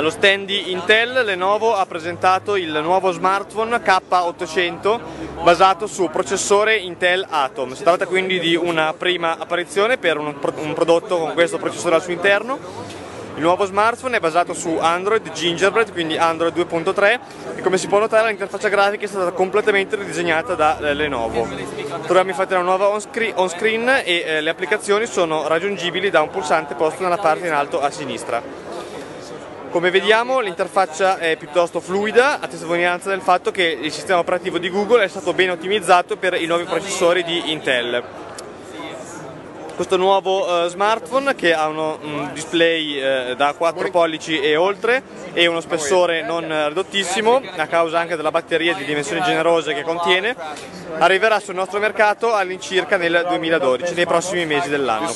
Allo stand di Intel Lenovo ha presentato il nuovo smartphone K800 basato su processore Intel Atom. Si tratta quindi di una prima apparizione per un, un prodotto con questo processore al suo interno. Il nuovo smartphone è basato su Android Gingerbread, quindi Android 2.3 e come si può notare l'interfaccia grafica è stata completamente ridisegnata da eh, Lenovo. Troviamo infatti una nuova on-screen on e eh, le applicazioni sono raggiungibili da un pulsante posto nella parte in alto a sinistra. Come vediamo l'interfaccia è piuttosto fluida, a testimonianza del fatto che il sistema operativo di Google è stato ben ottimizzato per i nuovi processori di Intel. Questo nuovo uh, smartphone che ha uno, un display uh, da 4 pollici e oltre e uno spessore non ridottissimo a causa anche della batteria di dimensioni generose che contiene, arriverà sul nostro mercato all'incirca nel 2012, nei prossimi mesi dell'anno.